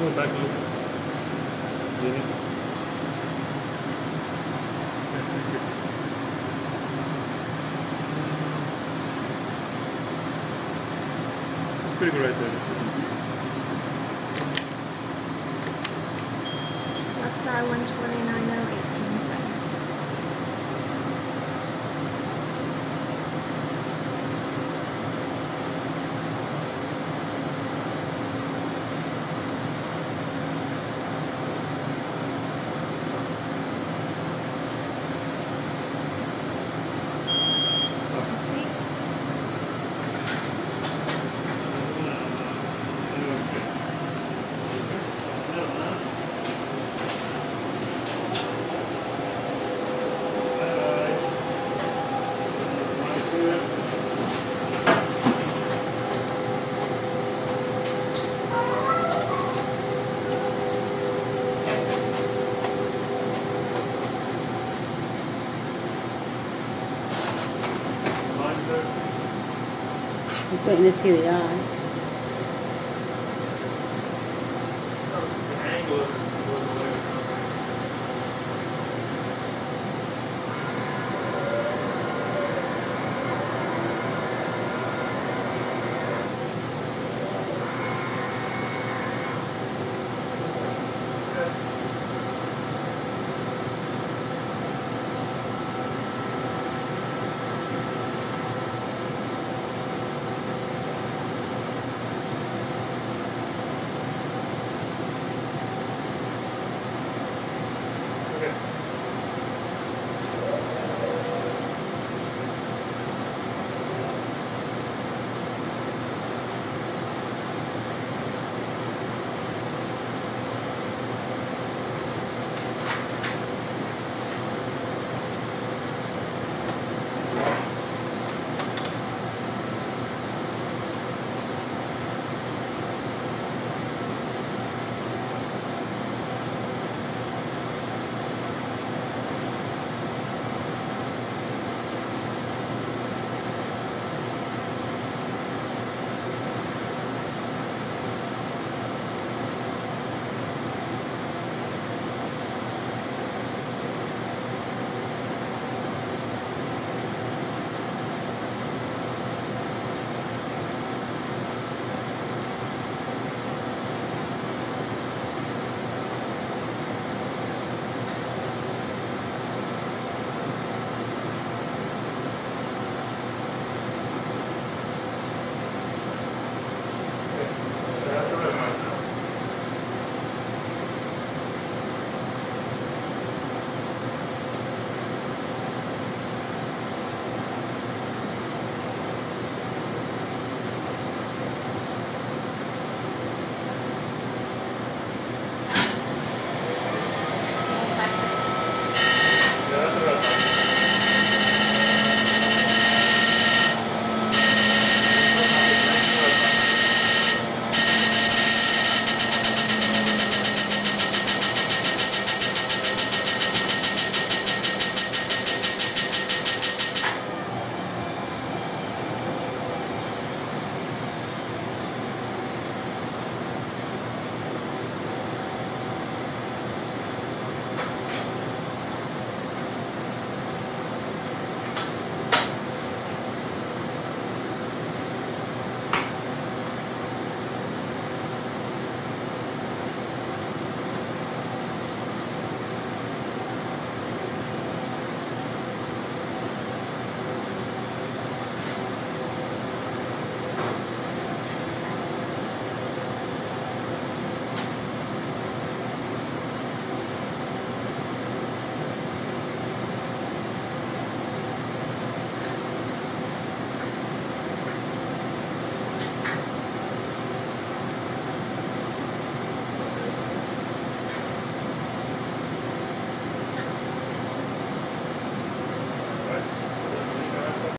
go back look. Really? It's pretty good right there. Left 129. Just waiting to see the eye.